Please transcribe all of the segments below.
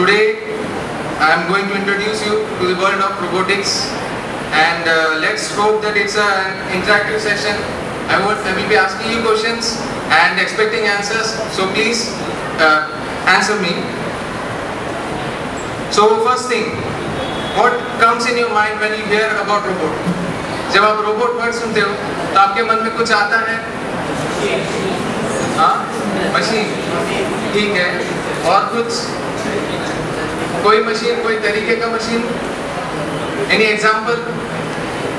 Today I am going to introduce you to the world of robotics and uh, let's hope that it's an interactive session. I will, I will be asking you questions and expecting answers so please uh, answer me. So first thing, what comes in your mind when you hear about robot? जब आप robot word सुनते हो तो आपके मन में कुछ आता है हाँ मशीन ठीक है और कुछ कोई मशीन, कोई तरीके का मशीन? एनी एग्ज़ाम्पल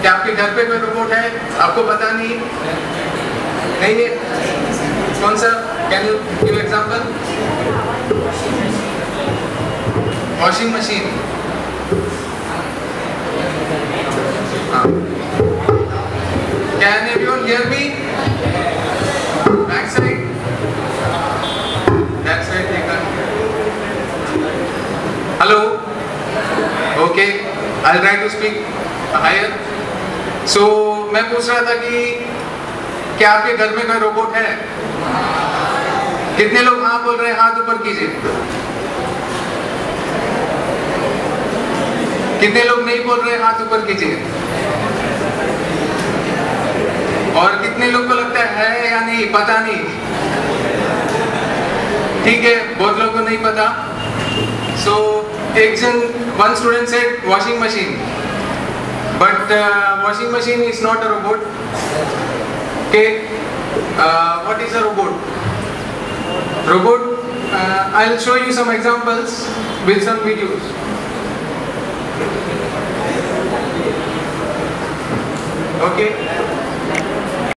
क्या आपके घर पे कोई रोबोट है? आपको पता नहीं? नहीं है? कौन सा? Can you give example washing machine can everyone hear me? Hello. Okay. I'll try to speak higher. So, मैं पूछ रहा था कि क्या आपके घर में कोई रोबोट है कितने लोग हाँ बोल रहे हैं, हाथ ऊपर कीजिए कितने लोग नहीं बोल रहे हाथ ऊपर कीजिए और कितने लोग को लगता है या नहीं, पता नहीं ठीक है, बहुत लोगों को नहीं पता सो One student said washing machine. But uh, washing machine is not a robot. Okay. Uh, what is a robot? Robot, uh, I'll show you some examples with some videos. Okay.